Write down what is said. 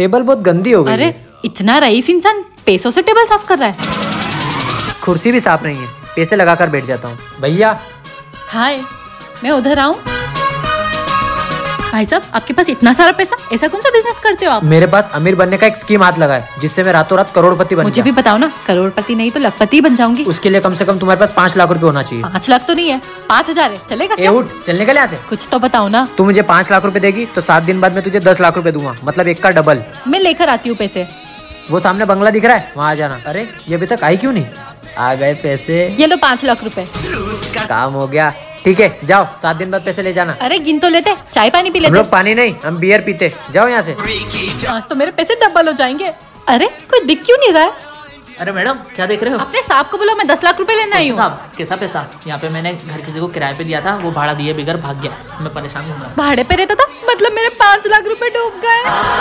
Table बहुत गंदी हो गई अरे इतना रईस इंसान पैसों से टेबल साफ़ कर रहा है। कुर्सी भी साफ़ नहीं है। पैसे लगाकर बैठ जाता हूँ। भैया। हाय मैं उधर आऊँ? भाई साहब आपके पास इतना सारा पैसा? ऐसा कौन सा बिज़नेस करते हो आप? मेरे पास अमीर बनने का एक स्कीम हाथ लगा है जिससे मैं रातों रात करोड़पति बन मुझे भी बताओ ना करोड़पति नहीं तो लखपति बन जाऊँगी। उसके लिए कम से कम तुम्हारे पास पाँच लाख रुपए होना चाहिए। पाँच लाख तो नहीं है पाँच हज़ार है। चलेगा ए उठ चलने के से। कुछ तो बताओ ना। तू मुझे पाँच लाख रुपए देगी तो सात दिन बाद मैं तुझे दस लाख रुपए दूँगा मतलब एक का डबल मैं लेकर आती हूँ पैसे। वो सामने बंगला दिख रहा है वहाँ आ जाना। अरे ये अभी तक आई क्यों नहीं? आ गए पैसे। ये लो पाँच लाख रुपए। काम हो गया। ठीक है जाओ सात दिन बाद पैसे ले जाना। अरे गिन तो लेते चाय पानी पी हम लेते लोग पानी नहीं हम बियर पीते। जाओ यहाँ से। आज तो मेरे पैसे डबल हो जाएँगे। अरे कोई दिख क्यों नहीं रहा है? अरे मैडम क्या देख रहे हो? अपने साहब को बोला मैं दस लाख रुपए लेना आई हूँ। साहब कैसा पैसा? यहाँ पे मैंने घर किसी को किराए पे दिया था वो भाड़ा दिए बिगर भाग गया। मैं परेशान हूँ भाड़े पे रहता था मतलब मेरे पाँच लाख रुपए डूब गए।